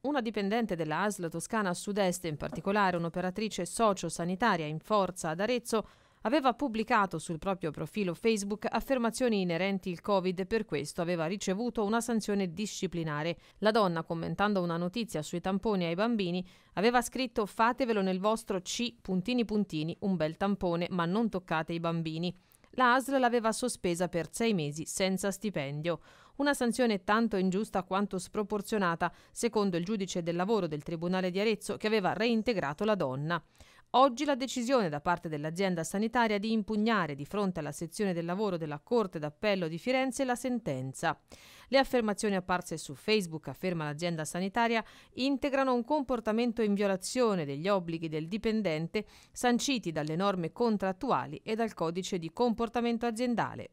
Una dipendente della ASL Toscana Sud-Est, in particolare un'operatrice sociosanitaria in forza ad Arezzo, aveva pubblicato sul proprio profilo Facebook affermazioni inerenti il Covid e per questo aveva ricevuto una sanzione disciplinare. La donna, commentando una notizia sui tamponi ai bambini, aveva scritto fatevelo nel vostro C puntini puntini, un bel tampone, ma non toccate i bambini. La ASL l'aveva sospesa per sei mesi senza stipendio. Una sanzione tanto ingiusta quanto sproporzionata, secondo il giudice del lavoro del Tribunale di Arezzo che aveva reintegrato la donna. Oggi la decisione da parte dell'azienda sanitaria di impugnare di fronte alla sezione del lavoro della Corte d'Appello di Firenze la sentenza. Le affermazioni apparse su Facebook, afferma l'azienda sanitaria, integrano un comportamento in violazione degli obblighi del dipendente sanciti dalle norme contrattuali e dal codice di comportamento aziendale.